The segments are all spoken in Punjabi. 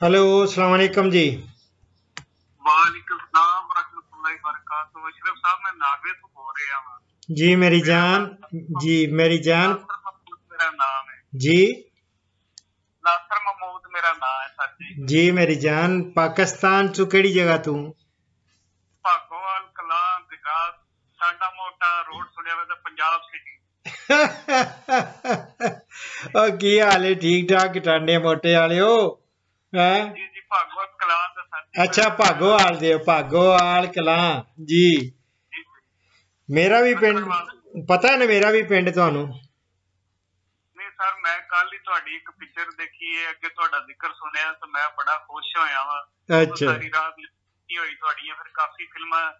हेलो अलैक्म जी वालेकुम सलाम रहमतुल्लाहि वबरकातुहू अशरफ साहब मैं नागवे से बोल रहा हूं जी मेरी जान जी मेरी जान मेरा नाम है जी नासर महमूद मेरा नाम है सर जी जी मेरी जान पाकिस्तान चो केड़ी जगह तू ਭਾਗੋਵਾਲ ਕਲਾਂ ਵਿਕਾਸ ਸਾਡਾ ਮੋਟਾ ਰੋਡ ਸੁਣਿਆ ਹੋਇਆ ਤਾਂ ਪੰਜਾਬ ਸਿਟੀ ਉਹ ਕੀ ਹਾਲ ਹੈ ਠੀਕ ਠਾਕ ਟਾਂਡੇ ਮੋਟੇ ਵਾਲਿਓ ਹੈ? ਜੀ ਜੀ ਭਾਗੋਵਾਲ ਕਲਾਂ ਦਾ ਸਾਥੀ ਅੱਛਾ ਭਾਗੋਵਾਲ ਦੇ ਭਾਗੋਵਾਲ ਕਲਾਂ ਜੀ। ਮੇਰਾ ਵੀ ਪਿੰਡ ਪਤਾ ਹੈ ਨਾ ਮੇਰਾ ਵੀ ਪਿੰਡ ਤੁਹਾਨੂੰ? ਨਹੀਂ ਸਰ ਮੈਂ ਕੱਲ ਹੀ ਤੁਹਾਡੀ ਇੱਕ ਪਿਕਚਰ ਦੇਖੀ ਹੈ ਅੱਗੇ ਤੁਹਾਡਾ ਜ਼ਿਕਰ ਸੁਣਿਆ ਤਾਂ ਮੈਂ ਬੜਾ ਖੁਸ਼ ਹੋਇਆ ਵਾਂ। ਅੱਛਾ। ਸਾਰੀ ਰਾਤ ਲਿਖੀ ਹੋਈ ਤੁਹਾਡੀਆਂ ਫਿਰ ਕਾਫੀ ਫਿਲਮਾਂ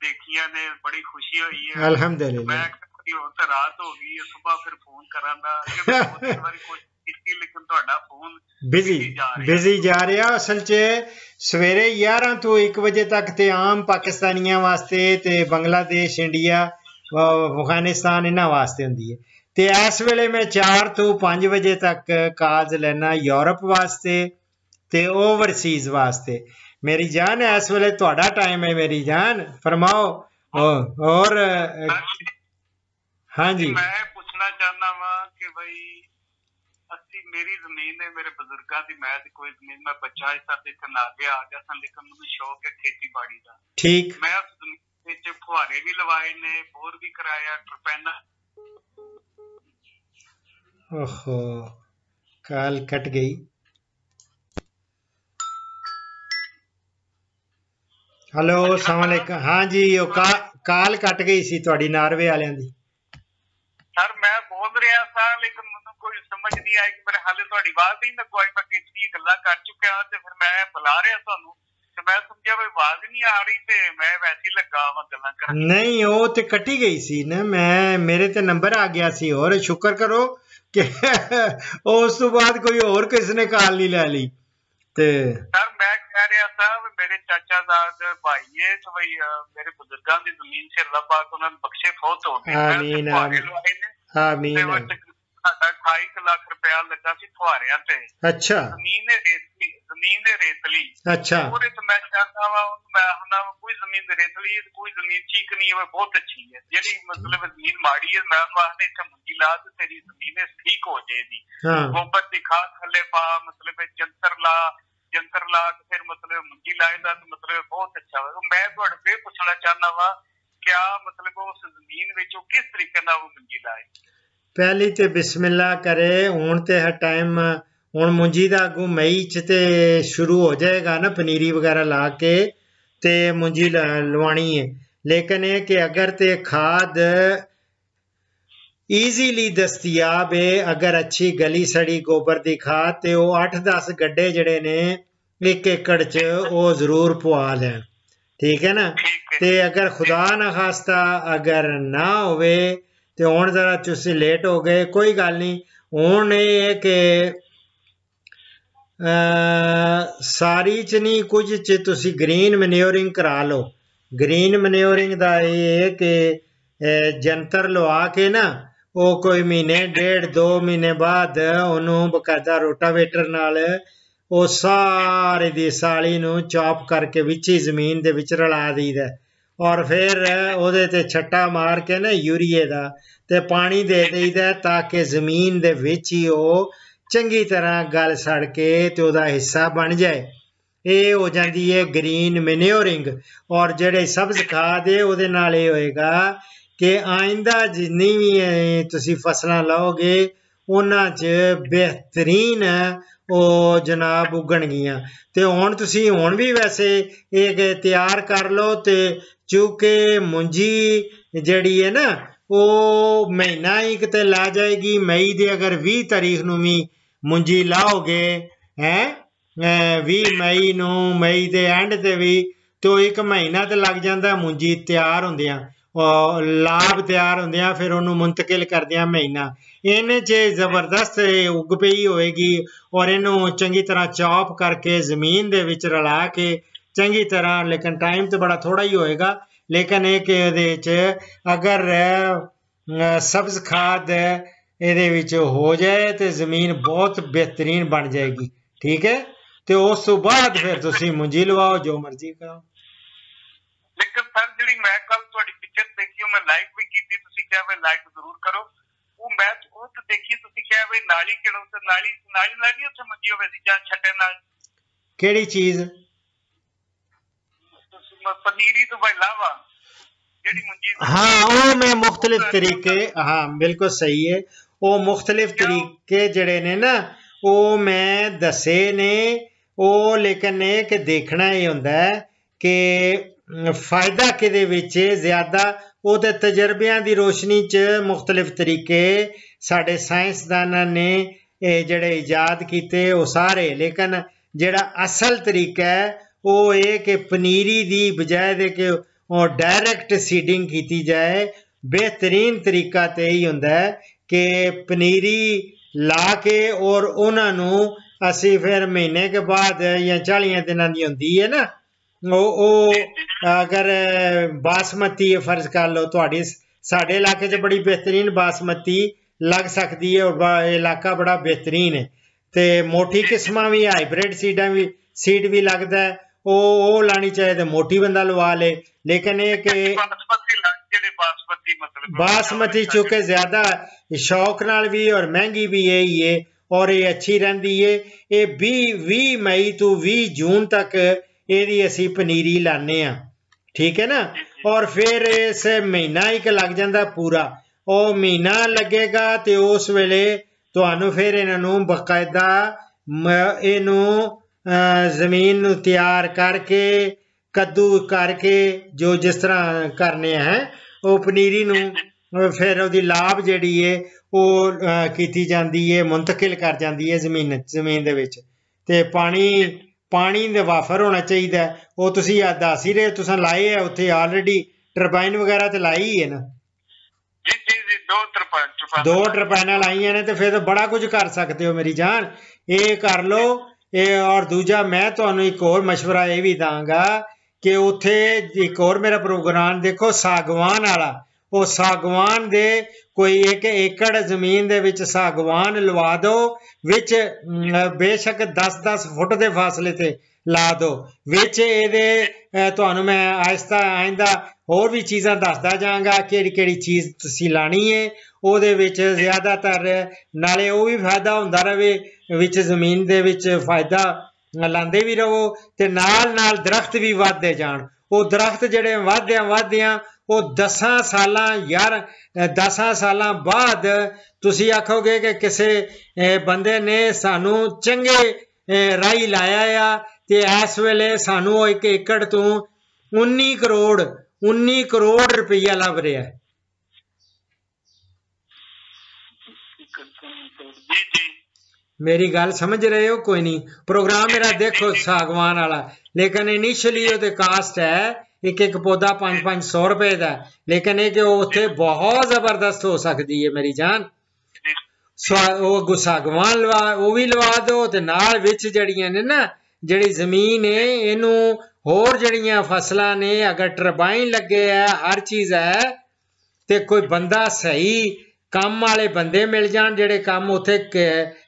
ਦੇਖੀਆਂ ਨੇ ਬੜੀ ਖੁਸ਼ੀ ਹੋਈ ਹੈ। ਅਲਹਮਦੁਲਿਲਾ। ਮੈਂ ਕਿ ਹੋ ਤਾਂ ਰਾਤ ਹੋ ਗਈ ਸਵੇਰ ਫਿਰ ਫੋਨ ਕਰਾਂ ਦਾ ਕਿ ਮੈਂ ਬਹੁਤ ਵਾਰੀ ਕੋਸ਼ਿਸ਼ ਕੀਤੀ ਲੇਕਿਨ ਤੁਹਾਡਾ ਫੋਨ ਬਿਜ਼ੀ। ਬਿਜ਼ੀ ਜਾ ਰਿਹਾ। ਅਸਲ 'ਚ ਸਵੇਰੇ 11 ਤੋਂ 1 ਵਜੇ ਤੱਕ ਤੇ ਆਮ ਪਾਕਿਸਤਾਨੀਆਂ ਵਾਸਤੇ ਤੇ ਬੰਗਲਾਦੇਸ਼ ਇੰਡੀਆ ਅਫਗਾਨਿਸਤਾਨ ਇਹਨਾਂ ਵਾਸਤੇ ਹੁੰਦੀ ਹੈ। ਤੇ ਇਸ ਵੇਲੇ ਮੈਂ 4 ਤੋਂ 5 ਵਜੇ ਤੱਕ ਕਾਲਜ ਲੈਣਾ ਯੂਰਪ ਵਾਸਤੇ ਤੇ ਓਵਰਸੀਜ਼ ਵਾਸਤੇ। ਮੇਰੀ ਜਾਨ ਇਸ ਵੇਲੇ ਤੁਹਾਡਾ ਟਾਈਮ ਹੈ ਮੇਰੀ ਜਾਨ। ਫਰਮਾਓ। ਔਰ ਹਾਂਜੀ। ਮੈਂ ਪੁੱਛਣਾ ਚਾਹੁੰਦਾ ਵਾਂ ਕਿ ਬਈ ਅਸੀਂ ਮੇਰੀ ਜ਼ਮੀਨ ਹੈ ਮੇਰੇ ਬਜ਼ੁਰਗਾਂ ਦੀ ਮੈਂ ਤੇ ਕੋਈ ਜ਼ਮੀਨ ਮੈਂ ਬੱਚਾ ਹਿੱਸਾ ਦੇਖਣ ਲੱਗ ਗਿਆ ਆ ਗਿਆ ਸਾਂ ਲੇਕਿਨ ਮੈਨੂੰ ਸ਼ੌਕ ਹੈ ਖੇਤੀਬਾੜੀ ਦਾ। ਠੀਕ। ਮੈਂ ਉਸ ਜ਼ਮੀਨ ਵਿੱਚ ਫੁਹਾਰੇ ਵੀ ਲਵਾਏ ਨੇ ਬੋਰ ਵੀ ਕਰਾਇਆ ਟਰਪੈਨਾ। ਓਹੋ ਕਾਲ ਕੱਟ ਗਈ। ਹੈਲੋ ਅਸਲਾਮ ਅਲੈਕਮ। ਹਾਂਜੀ ਉਹ ਕਾਲ ਕੱਟ ਗਈ ਸੀ ਤੁਹਾਡੀ ਨਾਰਵੇ ਵਾਲਿਆਂ ਦੀ। ਸਰ ਮੈਂ ਬੋਲ ਰਿਹਾ ਸਾਂ ਲੇਕਿਨ ਸਮਝ ਨਹੀਂ ਆਈ ਕਿ ਮੇਰੇ ਹਾਲੇ ਤੁਹਾਡੀ ਆਵਾਜ਼ ਹੀ ਨਾ ਕੋਈ ਮੈਂ ਕਿੰਨੀ ਗੱਲਾਂ ਕਰ ਚੁੱਕਿਆ ਤੇ ਫਿਰ ਮੈਂ ਬੁਲਾ ਰਿਹਾ ਤੁਹਾਨੂੰ ਤੇ ਮੈਂ ਸਮਝਿਆ ਵੀ ਆਵਾਜ਼ ਨਹੀਂ ਆ ਰਹੀ ਤੇ ਮੈਂ ਵੈਸੇ ਹੀ ਲੱਗਾ ਵਾਂ ਗੱਲਾਂ ਕਰਨ। ਨਹੀਂ ਉਹ ਤੇ ਕੱਟੀ ਗਈ ਸੀ ਨਾ। ਮੈਂ ਮੇਰੇ ਤੇ ਨੰਬਰ ਆ ਗਿਆ ਸੀ ਹੋਰ। ਸ਼ੁਕਰ ਕਰੋ ਕਿ ਉਸ ਤੋਂ ਬਾਅਦ ਕੋਈ ਹੋਰ ਕਿਸ ਨੇ ਕਾਲ ਨਹੀਂ ਲੈ ਲਈ। ਤੇ ਸਰ ਮੈਂ ਕਹਿ ਰਿਹਾ ਸਾਂ ਵੀ ਮੇਰੇ ਚਾਚਾ ਦਾਦ ਭਾਈ ਹੈ ਤੇ ਬਈ ਅਹ, ਮੇਰੇ ਬਜ਼ੁਰਗਾਂ ਦੀ ਜ਼ਮੀਨ ਸੇ ਅੱਲਾਹ ਪਾਕ ਉਹਨਾਂ ਨੂੰ ਬਖਸ਼ੇ ਫੌਤ ਹੋ ਗਏ। ਮੈਂ ਆਮੀਨ, ਤੇ ਫੁਹਾਰੇ ਆਮੀਨ। ਲਵਾਏ ਨੇ। ਤੇ ਆਮੀਨ। ਉਹ ਚ ਸਾਡਾ 28 ਕੁ ਲੱਖ ਰੁਪਇਆ ਲੱਗਾ ਸੀ ਫੁਹਾਰਿਆਂ ਤੇ। ਅੱਛਾ। ਜ਼ਮੀਨ ਹੈ ਰੇਤਲੀ ਜ਼ਮੀਨ ਹੈ ਰੇਤਲੀ। ਅੱਛਾ। ਉਹਦੇ ਤੇ ਮੈਂ ਚਾਹੁੰਦਾ ਵਾ ਮੈਂ ਹੁੰਦਾ ਕੋਈ ਜ਼ਮੀਨ ਰੇਤਲੀ ਹੈ ਤੇ ਕੋਈ ਜ਼ਮੀਨ ਠੀਕ ਨਹੀਂ ਹੈ ਉਹ ਬਹੁਤ ਅੱਛੀ ਹੈ। ਜਿਹੜੀ ਮਤਲਬ ਜ਼ਮੀਨ ਮਾੜੀ ਹੈ ਮੈਂ ਵਾਸਤੇ ਇੱਥੇ ਮੰਗੀ ਲਾ ਤੇ ਤੇਰੀ ਜ਼ਮੀਨ ਠੀਕ ਹੋ ਜਾਏਗੀ। ਹਾਂ। ਗੋਬਰ ਦੀ ਖਾਦ ਥੱਲੇ ਪਾ ਮਤਲਬ ਜੰਤਰ ਲਾ ਜੰਤਰ ਲਾ ਕੇ ਫਿਰ ਮਤਲਬ ਮੰਗੀ ਲਾਏ ਦਾ ਤੇ ਮਤਲਬ ਬਹੁਤ ਅੱਛਾ ਵਾ ਮੈਂ ਤੁਹਾਡੇ ਇਹ ਪੁੱਛਣਾ ਚਾਹੁੰਦਾ ਵਾ ਕਿਆ ਮਤਲਬ ਉਸ ਜ਼ਮੀਨ ਵਿੱਚ ਉਹ ਕਿਸ ਤਰੀਕੇ ਨਾਲ ਉਹ ਮੰਗੀ ਲਾਏ? ਪਹਿਲੀ ਤੇ ਬਿਸਮਿਲ੍ਲਾ ਕਰੇ ਹੁਣ ਤੇ ਹੈ ਟਾਈਮ ਹੁਣ ਮੁੰਜੀ ਦਾ ਅਗੂ ਮਈ ਚ ਤੇ ਸ਼ੁਰੂ ਹੋ ਜਾਏਗਾ ਨਾ ਪਨੀਰੀ ਵਗੈਰਾ ਲਾ ਕੇ ਤੇ ਮੁੰਜੀ ਲ- ਲਵਾਣੀ ਹੈ ਲੇਕਿਨ ਇਹ ਕਿ ਅਗਰ ਤੇ ਖਾਦ ਈਜ਼ੀਲੀ ਦਸਤਿਆਬ ਹੈ ਅਗਰ ਅੱਛੀ ਗਲੀ ਸੜੀ ਗੋਬਰ ਦੀ ਖਾਦ ਤੇ ਉਹ 8-10 ਗੱਡੇ ਜਿਹੜੇ ਨੇ ਇੱਕ ਏਕੜ ਚ ਉਹ ਜ਼ਰੂਰ ਪਵਾ ਲੈਣ ਠੀਕ ਹੈ ਨਾ ਠੀਕ ਹੈ ਤੇ ਅਗਰ ਖੁਦਾ ਨਾ ਖਾਸਤਾ ਅਗਰ ਨਾ ਹੋਵੇ ਤੇ ਹੁਣ ਜ਼ਰਾ ਤੁਸੀਂ ਲੇਟ ਹੋ ਗਏ ਕੋਈ ਗੱਲ ਨਹੀਂ। ਹੁਣ ਇਹ ਹੈ ਕਿ ਅਹ, ਸਾਰੀ ਚ ਨਹੀਂ ਕੁਝ ਚ ਤੁਸੀਂ ਗ੍ਰੀਨ ਮੈਨਿਓਰਿੰਗ ਕਰਾ ਲਓ। ਗ੍ਰੀਨ ਮੈਨਿਓਰਿੰਗ ਦਾ ਇਹ ਹੈ ਕਿ ਜੰਤਰ ਲਵਾ ਕੇ ਨਾ ਉਹ ਕੋਈ ਮਹੀਨੇ ਡੇਢ ਦੋ ਮਹੀਨੇ ਬਾਅਦ ਉਹਨੂੰ ਬਕਾਇਦਾ ਰੋਟਾਵੇਟਰ ਨਾਲ ਉਹ ਸਾਰੇ ਦੀ ਸਾਲੀ ਨੂੰ ਚੌਪ ਕਰਕੇ ਵਿੱਚ ਹੀ ਜ਼ਮੀਨ ਦੇ ਵਿੱਚ ਰਲਾ ਦਈਦਾ। ਔਰ ਫਿਰ ਉਹਦੇ ਤੇ ਛੱਟਾ ਮਾਰ ਕੇ ਨਾ ਯੂਰੀਏ ਦਾ ਤੇ ਪਾਣੀ ਦੇ ਦੇਈਦਾ ਤਾਂ ਕਿ ਜ਼ਮੀਨ ਦੇ ਵਿੱਚ ਹੀ ਉਹ ਚੰਗੀ ਤਰ੍ਹਾਂ ਗਲ ਸੜ ਕੇ ਤੇ ਉਹਦਾ ਹਿੱਸਾ ਬਣ ਜਾਏ। ਇਹ ਹੋ ਜਾਂਦੀ ਹੈ ਗ੍ਰੀਨ ਮੈਨਿਓਰਿੰਗ ਔਰ ਜਿਹੜੇ ਸਬਜ਼ ਖਾਦ ਹੈ ਉਹਦੇ ਨਾਲ ਇਹ ਹੋਏਗਾ ਕਿ ਆਇੰਦਾ ਜਿੰਨੀ ਵੀ ਤੁਸੀਂ ਫਸਲਾਂ ਲਾਓਗੇ ਉਹਨਾਂ 'ਚ ਬਿਹਤਰੀਨ ਉਹ ਜਨਾਬ ਉਗਣਗੀਆਂ। ਤੇ ਹੁਣ ਤੁਸੀਂ ਹੁਣ ਵੀ ਵੈਸੇ ਇਹ ਤਿਆਰ ਕਰ ਲਓ ਤੇ ਚੂੰਕਿ ਮੁੰਜੀ ਜਿਹੜੀ ਹੈ ਨਾ, ਉਹ ਮਹੀਨਾ ਹੀ ਕਿਤੇ ਲਾ ਜਾਏਗੀ। ਮਈ ਦੇ ਅਗਰ 20 ਤਾਰੀਖ ਨੂੰ ਵੀ ਮੁੰਜੀ ਲਾਓਗੇ, ਹੈ? 20 ਮਈ ਨੂੰ, ਮਈ ਦੇ ਐਂਡ ਤੇ ਵੀ ਤੇ ਉਹ ਇੱਕ ਮਹੀਨਾ ਤੇ ਲੱਗ ਜਾਂਦਾ ਮੁੰਜੀ ਤਿਆਰ ਹੁੰਦਿਆਂ। ਉਹ ਲਾਭ ਤਿਆਰ ਹੁੰਦਿਆਂ, ਫਿਰ ਉਹਨੂੰ ਮੁੰਤਕਿਲ ਕਰਦਿਆਂ ਮਹੀਨਾ। ਇਹਨੇ 'ਚ ਜ਼ਬਰਦਸਤ ਇਹ ਪਈ ਹੋਏਗੀ ਔਰ ਇਹਨੂੰ ਚੰਗੀ ਤਰ੍ਹਾਂ ਚੌਪ ਕਰਕੇ ਜ਼ਮੀਨ ਦੇ ਵਿੱਚ ਰਲਾ ਕੇ ਚੰਗੀ ਤਰ੍ਹਾਂ, ਲੇਕਿਨ ਟਾਈਮ ਤੇ ਬੜਾ ਥੋੜਾ ਹੀ ਹੋਏਗਾ। ਲੇਕਿਨ ਇਹ ਕਿ ਇਹਦੇ 'ਚ ਅਗਰ ਸਬਜ਼ ਖਾਦ ਇਹਦੇ ਵਿੱਚ ਹੋ ਜਾਏ ਤੇ ਜ਼ਮੀਨ ਬਹੁਤ ਬਿਹਤਰੀਨ ਬਣ ਜਾਏਗੀ। ਠੀਕ ਹੈ? ਤੇ ਉਸ ਤੋਂ ਬਾਅਦ ਫਿਰ ਤੁਸੀਂ ਮੁੰਜੀ ਲਵਾਓ, ਜੋ ਮਰਜ਼ੀ ਕਰੋ ਲੇਕਿਨ ਸਰ, ਜਿਹੜੀ ਮੈਂ ਕੱਲ ਤੁਹਾਡੀ ਪਿਕਚਰ ਦੇਖੀ, ਉਹ ਮੈਂ ਲਾਈਕ ਵੀ ਕੀਤੀ, ਤੁਸੀਂ ਕਿਹਾ ਵੀ ਲਾਈਕ ਜ਼ਰੂਰ ਕਰੋ। ਉਹ ਮੈਂ ਉਹ ਤਾਂ ਦੇਖੀ ਤੁਸੀਂ ਕਿਹਾ ਵੀ ਨਾਲੀ ਕਿਹੜੋ ਤੇ ਨਾਲੀ ਨਾਲੀ ਨਾਲੀ ਉੱਥੇ ਮੰਜੀ ਹੋਵੇ ਸੀ ਜਾਂ ਛੱਟੇ ਨਾਲ। ਕਿਹੜੀ ਚੀਜ਼? ਪਨੀਰੀ ਤੋਂ ਇਲਾਵਾ ਜਿਹੜੀ ਮੰਜੀ ਹਾਂ ਉਹ ਮੈਂ ਮੁxtਲਿਫ ਤਰੀਕੇ ਹਾਂ ਬਿਲਕੁਲ ਸਹੀ ਹੈ। ਉਹ ਮੁxtਲਿਫ ਤਰੀਕੇ ਜਿਹੜੇ ਨੇ ਨਾ ਉਹ ਮੈਂ ਦੱਸੇ ਨੇ ਉਹ ਲੇਕਿਨ ਇਹ ਕਿ ਦੇਖਣਾ ਇਹ ਹੁੰਦਾ ਹੈ ਕਿ ਫਾਇਦਾ ਕਿਹਦੇ ਵਿੱਚ ਜ਼ਿਆਦਾ ਉਹਦੇ ਤਜਰਬਿਆਂ ਦੀ ਰੋਸ਼ਨੀ 'ਚ ਮੁxtਲਿਫ ਤਰੀਕੇ ਸਾਡੇ ਸਾਇੰਸਦਾਨਾਂ ਨੇ ਇਹ ਜਿਹੜੇ ਇਜਾਦ ਕੀਤੇ, ਉਹ ਸਾਰੇ। ਲੇਕਿਨ ਜਿਹੜਾ ਅਸਲ ਤਰੀਕਾ ਹੈ, ਉਹ ਇਹ ਕਿ ਪਨੀਰੀ ਦੀ ਬਜਾਏ ਦੇ ਕਿ ਉਹ ਡਾਇਰੈਕਟ ਸੀਡਿੰਗ ਕੀਤੀ ਜਾਏ, ਬਿਹਤਰੀਨ ਤਰੀਕਾ ਤੇ ਹੀ ਹੁੰਦਾ ਹੈ ਕਿ ਪਨੀਰੀ ਲਾ ਕੇ ਔਰ ਉਹਨਾਂ ਨੂੰ ਅਸੀਂ ਫਿਰ ਮਹੀਨੇ ਕੇ ਬਾਅਦ ਜਾਂ 40 ਦਿਨਾਂ ਦੀ ਹੁੰਦੀ ਹੈ ਨਾ ਉਹ ਉਹ ਅਗਰ ਬਾਸਮਤੀ ਫਰਜ਼ ਕਰ ਲਓ ਤੁਹਾਡੀ ਸਾਡੇ ਇਲਾਕੇ 'ਚ ਬੜੀ ਬਿਹਤਰੀਨ ਬਾਸਮਤੀ ਲੱਗ ਸਕਦੀ ਹੈ ਔਰ ਇਲਾਕਾ ਬੜਾ ਬਿਹਤਰੀਨ ਹੈ। ਤੇ ਮੋਟੀ ਕਿਸਮਾਂ ਵੀ ਹਾਈਬ੍ਰਿਡ ਸੀਡਾਂ ਵੀ ਸੀਡ ਵੀ ਲੱਗਦਾ ਉਹ ਉਹ ਲਾਣੀ ਚਾਹੀਏ ਤੇ ਮੋਟੀ ਬੰਦਾ ਲਵਾ ਲੇ। ਲੇਕਿਨ ਇਹ ਕਿ ਬਾਸਮਤੀ ਲੱਗ ਜਿਹੜੇ ਬਾਸਮਤੀ ਮਤਲਬ ਬਾਸਮਤੀ ਚੁੱਕੇ ਜ਼ਿਆਦਾ ਸ਼ੌਕ ਨਾਲ ਵੀ ਔਰ ਮਹਿੰਗੀ ਵੀ ਇਹ ਹੀ ਹੈ ਔਰ ਇਹ ਅੱਛੀ ਰਹਿੰਦੀ ਹੈ। ਇਹ 20 20 ਮਈ ਤੋਂ 20 ਜੂਨ ਤੱਕ ਇਹਦੀ ਅਸੀਂ ਪਨੀਰੀ ਲਾਣੇ ਆ ਠੀਕ ਹੈ ਨਾ? ਔਰ ਫਿਰ ਇਸ ਮਹੀਨਾ ਇੱਕ ਲੱਗ ਜਾਂਦਾ ਪੂਰਾ। ਉਹ ਮਹੀਨਾ ਲੱਗੇਗਾ ਤੇ ਉਸ ਵੇਲੇ ਤੁਹਾਨੂੰ ਫਿਰ ਇਹਨਾਂ ਨੂੰ ਬਕਾਇਦਾ ਇਹਨੂੰ ਅਹ, ਜ਼ਮੀਨ ਨੂੰ ਤਿਆਰ ਕਰਕੇ ਕੱਦੂ ਕਰਕੇ ਜੋ ਜਿਸ ਤਰ੍ਹਾਂ ਕਰਨੇ ਹੈ ਉਹ ਪਨੀਰੀ ਨੂੰ ਫਿਰ ਉਹਦੀ ਲਾਭ ਜਿਹੜੀ ਏ ਉਹ ਕੀਤੀ ਜਾਂਦੀ ਏ ਮੁੰਤਕਿਲ ਕਰ ਜਾਂਦੀ ਏ ਜ਼ਮੀਨ ਜ਼ਮੀਨ ਦੇ ਵਿੱਚ। ਤੇ ਪਾਣੀ ਪਾਣੀ ਦੇ ਵਾਫਰ ਹੋਣਾ ਚਾਹੀਦਾ ਹੈ। ਉਹ ਤੁਸੀਂ ਆ ਦੱਸ ਹੀ ਰਹੇ ਤੁਸੀਂ ਲਾਏ ਆ ਉੱਥੇ ਆਲਰੇਡੀ ਟਰਬਾਈਨ ਵਗੈਰਾ ਤੇ ਲਾਈ ਹੀ ਹੈ ਨਾ ਜੀ ਜੀ ਜੀ ਦੋ ਤਰਪਾ ਤਰਪਾ ਦੋ ਟਰਬਾਈਨਾਂ ਲਾਈਆਂ ਨੇ ਤੇ ਫਿਰ ਤਾਂ ਬੜਾ ਕੁਝ ਕਰ ਸਕਦੇ ਹੋ ਮੇਰੀ ਜਾਨ ਇਹ ਕਰ ਲਓ ਇਹ ਔਰ ਦੂਜਾ ਮੈਂ ਤੁਹਾਨੂੰ ਇੱਕ ਹੋਰ مشورہ ਇਹ ਵੀ ਦਾਂਗਾ ਕਿ ਉੱਥੇ ਇੱਕ ਹੋਰ ਮੇਰਾ ਪ੍ਰੋਗਰਾਮ ਦੇਖੋ ਸਾਗਵਾਨ ਵਾਲਾ ਉਹ ਸਾਗਵਾਨ ਦੇ ਕੋਈ ਇੱਕ ਏਕੜ ਜ਼ਮੀਨ ਦੇ ਵਿੱਚ ਸਾਗਵਾਨ ਲਵਾ ਦਿਓ ਵਿੱਚ ਬੇਸ਼ੱਕ 10-10 ਫੁੱਟ ਦੇ ਫਾਸਲੇ ਤੇ ਲਾ ਦਿਓ ਵਿੱਚ ਇਹਦੇ ਤੁਹਾਨੂੰ ਮੈਂ ਆਇਸਤਾ ਆਇੰਦਾ ਹੋਰ ਵੀ ਚੀਜ਼ਾਂ ਦੱਸਦਾ ਜਾਵਾਂਗਾ ਕਿਹੜੀ ਕਿਹੜੀ ਚੀਜ਼ ਤੁਸੀਂ ਲਾਣੀ ਹੈ ਉਹਦੇ ਵਿੱਚ ਜ਼ਿਆਦਾਤਰ ਨਾਲੇ ਉਹ ਵੀ ਫਾਇਦਾ ਹੁੰਦਾ ਰਹੇ ਵਿੱਚ ਜ਼ਮੀਨ ਦੇ ਵਿੱਚ ਫਾਇਦਾ ਲਾਂਦੇ ਵੀ ਰਹੋ ਤੇ ਨਾਲ ਨਾਲ ਦਰਖਤ ਵੀ ਵੱਧਦੇ ਜਾਣ। ਉਹ ਦਰਖਤ ਜਿਹੜੇ ਵਧਦਿਆਂ ਵਧਦਿਆਂ ਉਹ 10 ਸਾਲਾਂ ਯਾਰ 10 ਸਾਲਾਂ ਬਾਅਦ ਤੁਸੀਂ ਆਖੋਗੇ ਕਿ ਕਿਸੇ ਬੰਦੇ ਨੇ ਸਾਨੂੰ ਚੰਗੇ ਅਹ, ਰਾਈ ਲਾਇਆ ਆ ਤੇ ਇਸ ਵੇਲੇ ਸਾਨੂੰ ਉਹ ਇੱਕ ਏਕੜ ਤੋਂ 19 ਕਰੋੜ 19 ਕਰੋੜ ਰੁਪਈਆ ਲੱਭ ਰਿਹਾ ਹੈ। ਮੇਰੀ ਗੱਲ ਸਮਝ ਰਹੇ ਹੋ? ਕੋਈ ਨਹੀਂ। ਪ੍ਰੋਗਰਾਮ ਮੇਰਾ ਦੇਖੋ ਸਾਗਵਾਨ ਵਾਲਾ। ਲੇਕਿਨ ਇਨੀਸ਼ੀਅਲੀ ਉਹਦੇ ਕਾਸਟ ਹੈ ਇੱਕ ਇੱਕ ਪੌਦਾ 5-500 ਰੁਪਏ ਦਾ ਲੇਕਿਨ ਇਹ ਕਿ ਉਹ ਉੱਥੇ ਬਹੁਤ ਜ਼ਬਰਦਸਤ ਹੋ ਸਕਦੀ ਹੈ ਮੇਰੀ ਜਾਨ। ਜੀ ਉਹ ਗੁ- ਲਵਾ, ਉਹ ਵੀ ਲਵਾ ਦਿਓ ਤੇ ਨਾਲ ਵਿੱਚ ਜਿਹੜੀਆਂ ਨੇ ਨਾ, ਜਿਹੜੀ ਜ਼ਮੀਨ ਹੈ, ਇਹਨੂੰ ਹੋਰ ਜਿਹੜੀਆਂ ਫਸਲਾਂ ਨੇ, ਅਗਰ ਟਰਬਾਈਨ ਲੱਗੇ ਹੈ ਹਰ ਚੀਜ਼ ਹੈ, ਤੇ ਕੋਈ ਬੰਦਾ ਸਹੀ ਕੰਮ ਵਾਲੇ ਬੰਦੇ ਮਿਲ ਜਾਣ, ਜਿਹੜੇ ਕੰਮ ਉਥੇ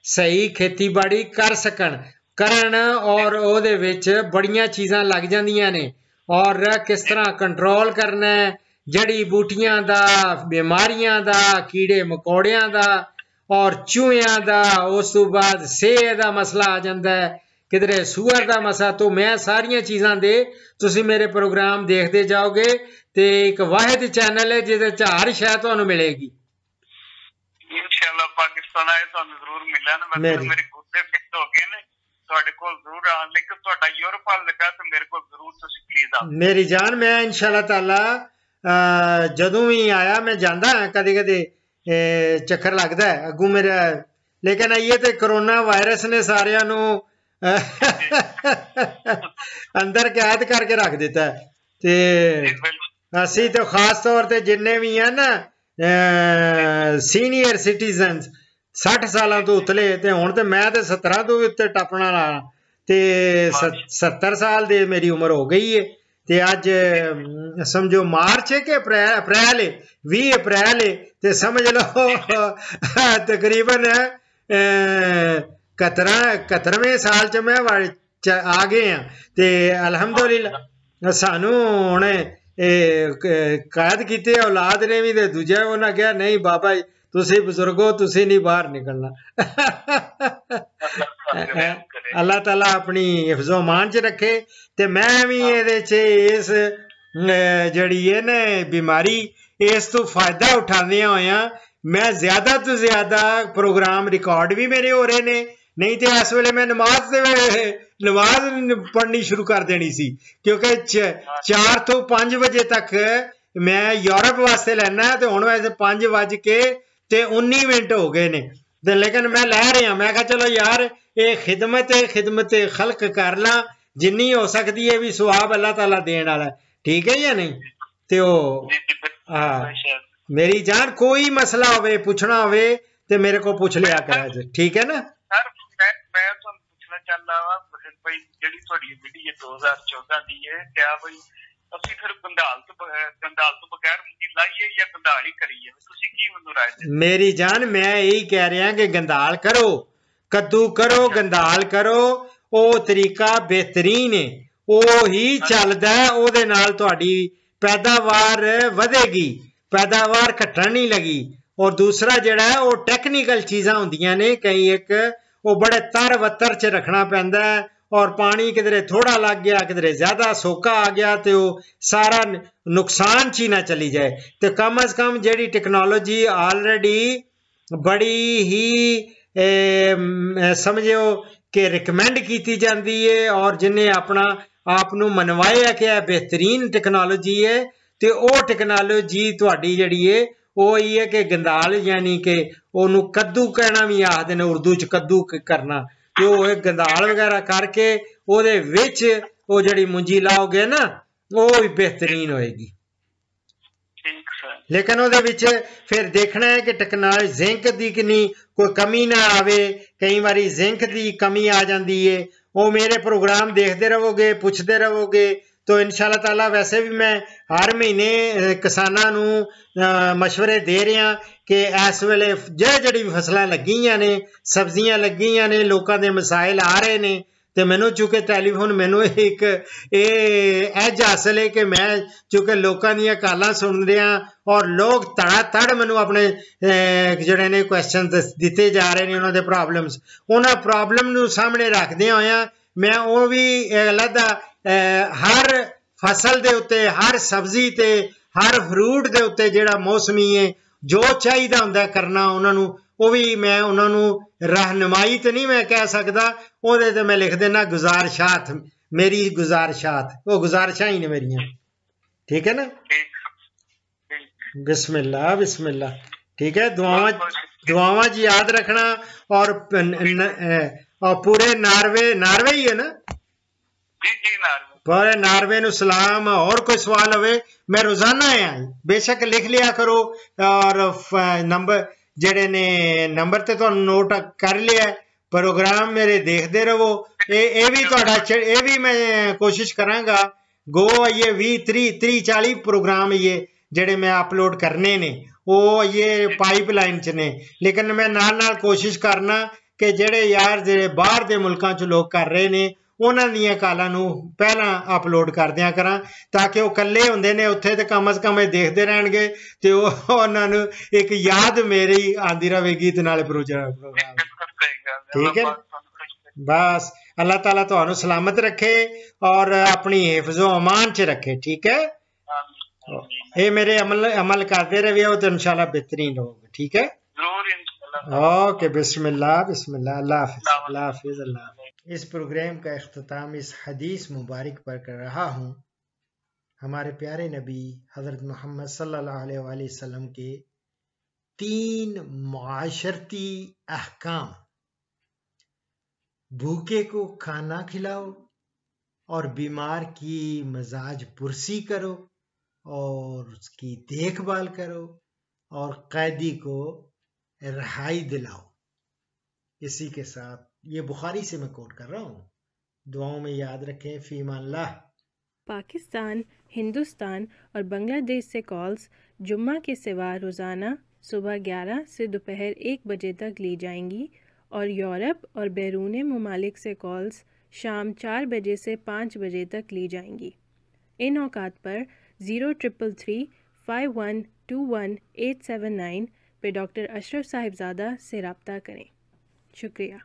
ਸਹੀ ਖੇਤੀਬਾੜੀ ਕਰ ਸਕਣ। ਕਰਨ ਔਰ ਉਹਦੇ ਵਿੱਚ ਬੜੀਆਂ ਚੀਜ਼ਾਂ ਲੱਗ ਜਾਂਦੀਆਂ ਨੇ। ਔਰ ਕਿਸ ਤਰ੍ਹਾਂ ਕੰਟਰੋਲ ਕਰਨਾ ਹੈ? ਜੜੀ ਬੂਟੀਆਂ ਦਾ ਬਿਮਾਰੀਆਂ ਦਾ ਕੀੜੇ ਮਕੌੜਿਆਂ ਦਾ ਔਰ ਚੂਹਿਆਂ ਦਾ ਉਸ ਤੋਂ ਬਾਅਦ ਸੇਹ ਦਾ ਮਸਲਾ ਆ ਜਾਂਦਾ ਹੈ। ਕਿਧਰੇ ਸੂਅਰ ਦਾ ਮਸਲਾ ਤੋਂ ਮੈਂ ਸਾਰੀਆਂ ਚੀਜ਼ਾਂ ਦੇ ਤੁਸੀਂ ਮੇਰੇ ਪ੍ਰੋਗਰਾਮ ਦੇਖਦੇ ਜਾਓਗੇ ਤੇ ਇੱਕ ਵਾਹਿਦ ਚੈਨਲ ਹੈ ਜਿਹਦੇ ਚ ਹਰ ਸ਼ੈ ਤੁਹਾਨੂੰ ਮਿਲੇਗੀ। ਇਨਸ਼ਾਅੱਲਾ ਪਾਕਿਸਤਾਨ ਆਏ ਤੁਹਾਨੂੰ ਜ਼ਰੂਰ ਮਿਲਣ ਮੇਰੇ ਗੁੱਦੇ ਫਿੱਟ ਹੋ ਗਏ ਨੇ। ਤੁਹਾਡੇ ਕੋਲ ਜ਼ਰੂਰ ਆਉਣ ਲੇਕਿਨ ਤੁਹਾਡਾ ਯੂਰਪ ਵੱਲ ਲੱਗਾ ਤੇ ਮੇਰੇ ਕੋਲ ਜ਼ਰੂਰ ਤੁਸੀਂ ਪਲੀਜ਼ ਆਓ। ਮੇਰੀ ਜਾਨ ਮੈਂ ਇਨਸ਼ਾਅੱਲਾ ਤਾਲਾ ਜਦੋਂ ਵੀ ਆਇਆ ਮੈਂ ਜਾਂਦਾ ਹਾਂ ਕਦੇ ਕਦੇ ਚੱਕਰ ਲੱਗਦਾ ਹੈ। ਅੱਗੂ ਮੇਰਾ ਲੇਕਿਨ ਇਹ ਤੇ ਕਰੋਨਾ ਵਾਇਰਸ ਨੇ ਸਾਰਿਆਂ ਨੂੰ ਅੰਦਰ ਕੈਦ ਕਰਕੇ ਰੱਖ ਦਿੱਤਾ ਤੇ ਅਸੀਂ ਤਾਂ ਖਾਸ ਤੌਰ ਤੇ ਜਿੰਨੇ ਵੀ ਆ ਨਾ ਸੀਨੀਅਰ ਸਿਟੀਜ਼ਨਸ 60 ਸਾਲਾਂ ਤੋਂ ਉਤਲੇ ਤੇ ਹੁਣ ਤੇ ਮੈਂ ਤੇ 17 ਤੋਂ ਵੀ ਉੱਤੇ ਟੱਪਣ ਵਾਲਾ ਤੇ ਸ- 70 ਸਾਲ ਦੀ ਮੇਰੀ ਉਮਰ ਹੋ ਗਈ ਏ। ਤੇ ਅੱਜ ਸਮਝੋ ਮਾਰਚ ਹੈ ਕਿ ਅਪ੍ਰੈਲ ਅਪ੍ਰੈਲ ਹੈ 20 ਅਪ੍ਰੈਲ ਹੈ ਤੇ ਸਮਝ ਲਓ ਤਕਰੀਬਨ 11 11ਵੇਂ ਸਾਲ ਚ ਮੈਂ ਆ ਗਏ ਆ। ਤੇ ਅਲਹਮਦੁਲਿਲਾ ਸਾਨੂੰ ਹੁਣ ਇਹ ਕਾਇਦ ਕੀਤੇ ਔਲਾਦ ਨੇ ਵੀ ਤੇ ਦੂਜਾ ਉਹਨਾਂ ਕਿਹਾ ਨਹੀਂ ਬਾਬਾ ਜੀ ਤੁਸੀਂ ਬਜ਼ੁਰਗੋ, ਤੁਸੀਂ ਨਹੀਂ ਬਾਹਰ ਨਿਕਲਣਾ। ਅੱਲਾਹ ਤਾਲਾ ਆਪਣੀ ਹਿਫਜ਼ੋ ਮਾਨ ਚ ਰੱਖੇ ਤੇ ਮੈਂ ਵੀ ਇਹਦੇ ਚ ਇਸ ਜਿਹੜੀ ਹੈ ਨਾ ਬਿਮਾਰੀ, ਇਸ ਤੋਂ ਫਾਇਦਾ ਉਠਾਉਂਦਿਆਂ ਹੋਇਆਂ ਮੈਂ ਜ਼ਿਆਦਾ ਤੋਂ ਜ਼ਿਆਦਾ ਪ੍ਰੋਗਰਾਮ ਰਿਕਾਰਡ ਵੀ ਮੇਰੇ ਹੋ ਰਹੇ ਨੇ। ਨਹੀਂ ਤੇ ਇਸ ਵੇਲੇ ਮੈਂ ਨਮਾਜ਼ ਦੇ ਨਮਾਜ਼ ਪੜ੍ਹਨੀ ਸ਼ੁਰੂ ਕਰ ਦੇਣੀ ਸੀ। ਕਿਉਂਕਿ 4 ਤੋਂ 5 ਵਜੇ ਤੱਕ ਮੈਂ ਯੂਰਪ ਵਾਸਤੇ ਲੈਣਾ ਤੇ ਹੁਣ ਵੈਸੇ 5 ਵਜ ਕੇ ਤੇ 19 ਮਿੰਟ ਹੋ ਗਏ ਨੇ। ਤੇ ਲੇਕਿਨ ਮੈਂ ਲੈ ਰਿਹਾ ਮੈਂ ਕਿਹਾ ਚਲੋ ਯਾਰ ਇਹ ਖਿਦਮਤ ਹੈ ਖਿਦਮਤ ਖਲਕ ਕਰ ਲਾਂ ਜਿੰਨੀ ਹੋ ਸਕਦੀ ਹੈ ਵੀ ਸਵਾਬ ਅੱਲਾਹ ਤਾਲਾ ਦੇਣ ਵਾਲਾ ਠੀਕ ਹੈ ਜਾਂ ਨਹੀਂ? ਤੇ ਉਹ ਹਾਂ। ਮੇਰੀ ਜਾਨ ਕੋਈ ਮਸਲਾ ਹੋਵੇ ਪੁੱਛਣਾ ਹੋਵੇ ਤੇ ਮੇਰੇ ਕੋ ਪੁੱਛ ਲਿਆ ਕਰਾ ਜੀ। ਠੀਕ ਹੈ ਨਾ? ਸਰ ਮੈਂ ਤੁਹਾਨੂੰ ਪੁੱਛਣਾ ਚਾਹੁੰਦਾ ਭਾਈ ਜਿਹੜੀ ਤੁਹਾਡੀ ਵੀਡੀਓ 2014 ਦੀ ਹੈ ਕਿਆ ਬਈ ਅਸੀਂ ਫਿਰ ਗੰਧਾਲ ਤੋਂ ਗੰਧਾਲ ਤੋਂ ਬਗੈਰ ਮੁੰਡੀ ਲਾਈਏ ਜਾਂ ਗੰਧਾਲ ਹੀ ਕਰੀਏ? ਤੁਸੀਂ ਕੀ ਮੈਨੂੰ ਰਾਏ ਦੇ ਮੇਰੀ ਜਾਨ ਮੈਂ ਇਹੀ ਕਹਿ ਰਿਹਾ ਕਿ ਗੰਧਾਲ ਕਰੋ ਕੱਦੂ ਕਰੋ ਗੰਧਾਲ ਕਰੋ ਉਹ ਤਰੀਕਾ ਬਿਹਤਰੀਨ ਹੈ ਉਹ ਹੀ ਚੱਲਦਾ ਉਹਦੇ ਨਾਲ ਤੁਹਾਡੀ ਪੈਦਾਵਾਰ ਵਧੇਗੀ ਪੈਦਾਵਾਰ ਘਟਣ ਨਹੀਂ ਲੱਗੀ। ਔਰ ਦੂਸਰਾ ਜਿਹੜਾ ਉਹ ਟੈਕਨੀਕਲ ਚੀਜ਼ਾਂ ਹੁੰਦੀਆਂ ਨੇ ਕਈ ਇੱਕ ਉਹ ਬੜੇ ਤਰ ਵਤਰ ਚ ਰੱਖਣਾ ਪੈਂਦਾ ਹੈ ਔਰ ਪਾਣੀ ਕਿਧਰੇ ਥੋੜਾ ਲੱਗ ਗਿਆ, ਕਿਧਰੇ ਜ਼ਿਆਦਾ ਸੋਕਾ ਆ ਗਿਆ ਤੇ ਉਹ ਸਾਰਾ ਨੁਕਸਾਨ ਚ ਹੀ ਨਾ ਚਲੀ ਜਾਏ। ਤੇ ਕਮ ਅਜ ਕਮ ਜਿਹੜੀ ਟੈਕਨੋਲੋਜੀ ਆਲਰੇਡੀ ਬੜੀ ਹੀ ਸਮਝਿਓ ਕਿ ਰეკਮੈਂਡ ਕੀਤੀ ਜਾਂਦੀ ਹੈ ਔਰ ਜਿਨੇ ਆਪਣਾ ਆਪ ਨੂੰ ਮਨਵਾਇਆ ਕਿ ਇਹ ਬਿਹਤਰੀਨ ਟੈਕਨੋਲੋਜੀ ਹੈ ਤੇ ਉਹ ਟੈਕਨੋਲੋਜੀ ਤੁਹਾਡੀ ਜਿਹੜੀ ਹੈ ਉਹ ਹੀ ਹੈ ਕਿ ਗੰਦਾਲ ਯਾਨੀ ਕਿ ਉਹਨੂੰ ਕੱਦੂ ਕਹਿਣਾ ਵੀ ਆਖਦੇ ਨੇ, ਉਰਦੂ ਚ ਕੱਦੂ ਕਰਨਾ। ਤੇ ਉਹ ਇਹ ਗੰਦਾਲ ਵਗੈਰਾ ਕਰਕੇ ਉਹਦੇ ਵਿੱਚ ਉਹ ਜਿਹੜੀ ਮੁੰਜੀ ਲਾਓਗੇ ਨਾ ਉਹ ਵੀ ਬਿਹਤਰੀਨ ਹੋਏਗੀ। ਲੇਕਿਨ ਉਹਦੇ ਵਿੱਚ ਫਿਰ ਦੇਖਣਾ ਹੈ ਕਿ ਟੈਕਨੋਲੋਜੀ ਜ਼ਿੰਕ ਦੀ ਕਿੰਨੀ ਕੋਈ ਕਮੀ ਨਾ ਆਵੇ ਕਈ ਵਾਰੀ ਜ਼ਿੰਕ ਦੀ ਕਮੀ ਆ ਜਾਂਦੀ ਏ। ਉਹ ਮੇਰੇ ਪ੍ਰੋਗਰਾਮ ਦੇਖਦੇ ਰਹੋਗੇ ਪੁੱਛਦੇ ਰਹੋਗੇ ਤੋ ਇਨਸ਼ਾਅੱਲਾ ਤਾਲਾ ਵੈਸੇ ਵੀ ਮੈਂ ਹਰ ਮਹੀਨੇ ਕਿਸਾਨਾਂ ਨੂੰ مشਵਰੇ ਦੇ ਰਿਹਾ ਕਿ ਇਸ ਵੇਲੇ ਜਿਹੜੇ ਜਿਹੜੀ ਫਸਲਾਂ ਲੱਗੀਆਂ ਨੇ, ਸਬਜ਼ੀਆਂ ਲੱਗੀਆਂ ਨੇ, ਲੋਕਾਂ ਦੇ ਮਸਾਇਲ ਆ ਰਹੇ ਨੇ, ਤੇ ਮੈਨੂੰ ਚੁੱਕੇ ਟੈਲੀਫੋਨ ਮੈਨੂੰ ਇੱਕ, ਇਹ ਐਜ ਹਾਸਲ ਹੈ ਕਿ ਮੈਂ ਚੁੱਕੇ ਲੋਕਾਂ ਦੀਆਂ ਕਾਲਾਂ ਸੁਣ ਰਿਹਾ ਔਰ ਲੋਕ ਤੜਾ ਤੜ ਮੈਨੂੰ ਆਪਣੇ ਜਿਹੜੇ ਨੇ ਕੁਐਸਚਨ ਦਿੱਤੇ ਜਾ ਰਹੇ ਨੇ ਉਹਨਾਂ ਦੇ ਪ੍ਰੋਬਲਮਸ ਉਹਨਾਂ ਪ੍ਰੋਬਲਮ ਨੂੰ ਸਾਹਮਣੇ ਰੱਖਦੇ ਹੋਇਆ ਮੈਂ ਉਹ ਵੀ ਅਲੱਗਾ ਹਰ ਫਸਲ ਦੇ ਉੱਤੇ, ਹਰ ਸਬਜ਼ੀ ਤੇ, ਹਰ ਫਰੂਟ ਦੇ ਉੱਤੇ ਜਿਹੜਾ ਮੌਸਮੀ ਹੈ ਜੋ ਚਾਹੀਦਾ ਹੁੰਦਾ ਕਰਨਾ ਉਹਨਾਂ ਨੂੰ, ਉਹ ਵੀ ਮੈਂ ਉਹਨਾਂ ਨੂੰ ਰਹਿਨਮਾਈ ਤੇ ਨਹੀਂ ਮੈਂ ਕਹਿ ਸਕਦਾ, ਉਹਦੇ ਤੇ ਮੈਂ ਲਿਖ ਦੇਣਾ ਗੁਜ਼ਾਰਿਸ਼ਾਤ, ਮੇਰੀ ਗੁਜ਼ਾਰਿਸ਼ਾਤ, ਉਹ ਗੁਜ਼ਾਰਿਸ਼ਾਂ ਹੀ ਨੇ ਮੇਰੀਆਂ। ਠੀਕ ਹੈ ਨਾ? ਬਿਸਮਿਲ੍ਲਾ ਬਿਸਮਿਲ੍ਲਾ। ਠੀਕ ਹੈ, ਦੁਆਵਾਂ ਦੁਆਵਾਂ ਜੀ ਯਾਦ ਰੱਖਣਾ ਔਰ ਔਰ ਪੂਰੇ ਨਾਰਵੇ ਨਾਰਵੇ ਹੀ ਹੈ ਨਾ? ਜੀ ਜੀ ਨਾਰਵੇ ਪੂਰੇ ਨਾਰਵੇ ਨੂੰ ਸਲਾਮ ਔਰ ਕੋਈ ਸਵਾਲ ਹੋਵੇ ਮੈਂ ਰੋਜ਼ਾਨਾ ਆਇਆ ਬੇਸ਼ੱਕ ਲਿਖ ਲਿਆ ਕਰੋ ਔਰ ਨੰਬਰ ਜਿਹੜੇ ਨੇ ਨੰਬਰ ਤੇ ਤੁਹਾਨੂੰ ਨੋਟ ਕਰ ਲਿਆ ਪ੍ਰੋਗਰਾਮ ਮੇਰੇ ਦੇਖਦੇ ਰਹੋ ਇਹ ਇਹ ਵੀ ਤੁਹਾਡਾ ਇਹ ਵੀ ਮੈਂ ਕੋਸ਼ਿਸ਼ ਕਰਾਂਗਾ ਗੋ ਇਹ 20 30 30 40 ਪ੍ਰੋਗਰਾਮ ਇਹ ਜਿਹੜੇ ਮੈਂ ਅਪਲੋਡ ਕਰਨੇ ਨੇ ਉਹ ਇਹ ਪਾਈਪਲਾਈਨ ਚ ਨੇ ਲੇਕਿਨ ਮੈਂ ਨਾਲ ਨਾਲ ਕੋਸ਼ਿਸ਼ ਕਰਨਾ ਕਿ ਜਿਹੜੇ ਯਾਰ ਜਿਹੜੇ ਬਾਹਰ ਦੇ ਮੁਲਕਾਂ ਚ ਲੋਕ ਕਰ ਰਹੇ ਨੇ ਉਹਨਾਂ ਦੀਆਂ ਕਾਲਾਂ ਨੂੰ ਪਹਿਲਾਂ ਅਪਲੋਡ ਕਰਦਿਆਂ ਕਰਾਂ ਤਾਂ ਕਿ ਉਹ ਇਕੱਲੇ ਹੁੰਦੇ ਨੇ ਉੱਥੇ ਤੇ ਕਮ ਸ ਕਮ ਇਹ ਦੇਖਦੇ ਰਹਿਣਗੇ ਤੇ ਉਹ ਉਹਨਾਂ ਨੂੰ ਇੱਕ ਯਾਦ ਮੇਰੀ ਆਂਦੀ ਰਹੇਗੀ ਤੇ ਨਾਲੇ ਪ੍ਰੋਗਰਾਮ ਠੀਕ ਹੈ ਬਸ ਅੱਲਾਹ ਤਾਲਾ ਤੁਹਾਨੂੰ ਸਲਾਮਤ ਰੱਖੇ ਔਰ ਆਪਣੀ ਹਿਫਜ਼ੋ ਅਮਾਨ ਚ ਰੱਖੇ ਠੀਕ ਹੈ ਇਹ ਮੇਰੇ ਅਮਲ ਅਮਲ ਕਰਦੇ ਰਹੇ ਉਹ ਤੇ ਇਨਸ਼ਾਅੱਲਾ ਬਿਹਤਰੀਨ ਹੋਗੇ ਠੀਕ ਹੈ ਜ਼ਰੂਰ ਇਨਸ਼ਾਅੱਲਾ ओके बिस्मिल्लाह बिस्मिल्लाह अल्लाह हाफिज अल्लाह हाफिज अल्लाह इस प्रोग्राम का अख्ताम इस हदीस मुबारक पर कर रहा हूँ। हमारे प्यारे नबी हज़रत मोहम्मद वसल्लम के तीन माशरती अहकाम। भूखे को खाना खिलाओ और बीमार की मजाज पुरसी करो और उसकी देखभाल करो और कैदी को रहाई दिलाओ। इसी के साथ ये बुखारी से मैं कोट कर रहा हूँ। दुआओं में याद रखें फीमान पाकिस्तान, हिंदुस्तान और बांग्लादेश से कॉल्स जुम्मा के सिवा रोज़ाना सुबह 11 से दोपहर एक बजे तक ली जाएँगी और यूरोप और बैरून ममालिक से कॉल्स शाम चार बजे से पाँच बजे तक ली जाएँगी। इन औकात पर zero triple three five one two one eight seven nine पे डॉक्टर अशरफ साहिबजादा से रबता करें। शुक्रिया।